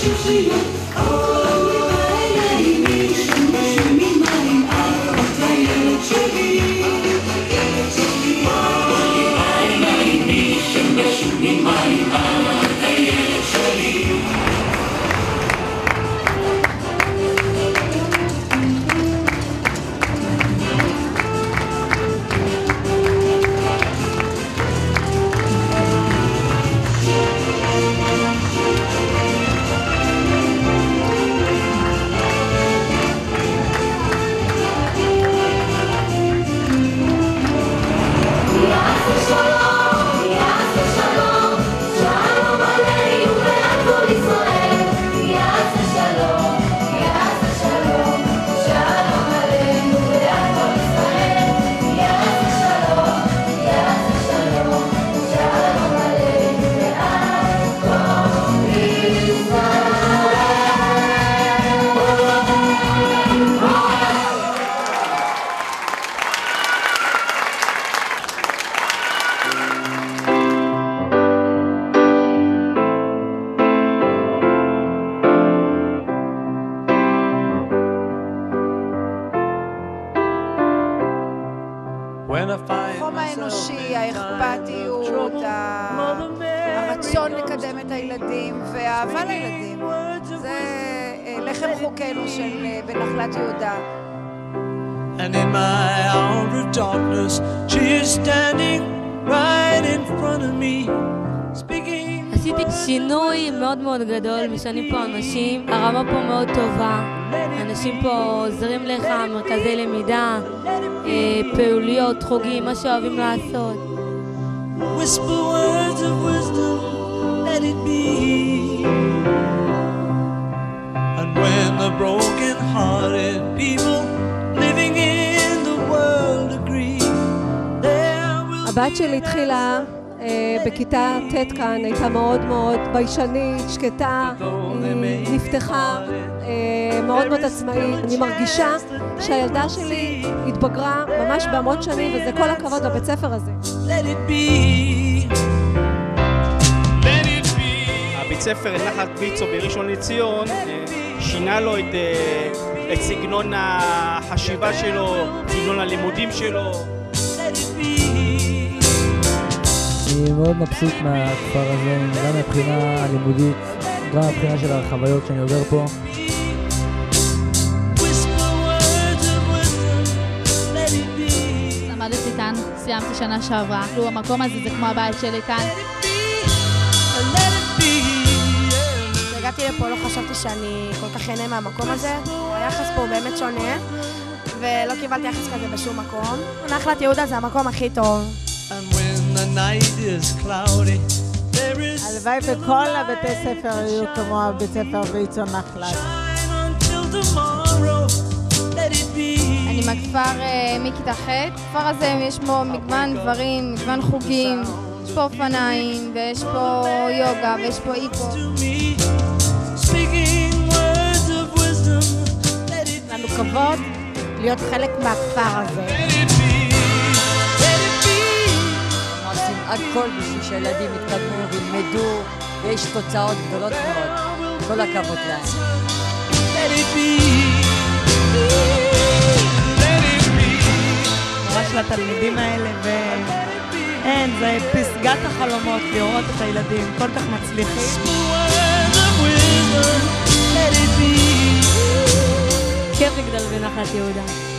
Shoot you. Oh. החום האנושי, האכפתיות, ה- הרצון לקדם את הילדים והאהבה לילדים. זה אה, לחם חוקנו של אה, בנחלת יהודה. And in my hour of darkness, she is standing right in front of me, speaking. עשיתי שינוי מאוד מאוד גדול, משנים פה אנשים, הרמה פה מאוד טובה, אנשים פה עוזרים לך, מרכזי למידה, אה, פעילויות, חוגים, מה שאוהבים לעשות. Whisper words of wisdom, let it be. And when the broken-hearted people living in the world agree, there will הבת שלי התחילה בכיתה ט' כאן, הייתה מאוד מאוד ביישנית, שקטה, היא נפתחה, אה, מאוד מאוד עצמאית. אני מרגישה שהילדה שלי התבגרה ממש בהמון שנים, וזה כל הכבוד לבית ספר הזה. הבית ספר נחת ויצו בראשון לציון אה, שינה לו את, אה, את סגנון החשיבה שלו, סגנון הלימודים שלו. אני מאוד מבסוט מהכפר הזה, גם מבחינה הלימודית, גם מבחינה של החוויות שאני עובר פה. למדתי כאן, סיימתי שנה שעברה. כאילו המקום הזה זה כמו הבית שלי כאן. כשהגעתי לפה לא חשבתי שאני כל כך אהנה מהמקום הזה. היחס פה הוא באמת שונה, ולא קיבלתי יחס כזה בשום מקום. נחלת יהודה זה המקום הכי טוב. הלוואי וכל הבתי ספר יהיו כמו הבית ספר ויצו נחלת. shine until tomorrow. Let it be. אני מהכפר אה, מכיתה ח'. בכפר הזה יש בו מגוון דברים, מגוון חוגים. יש פה אופניים, ויש פה יוגה, ויש פה איקו. it לנו כבוד להיות חלק מהכפר הזה. הכל בשביל שהילדים יתקדמו וילמדו, ויש תוצאות גדולות מאוד. כל הכבוד להם. ממש לתלמידים האלה, ואין, זה פסגת החלומות לראות את הילדים כל כך מצליחים. כיף לגדול בנחלת יהודה.